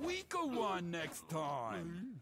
weaker one next time.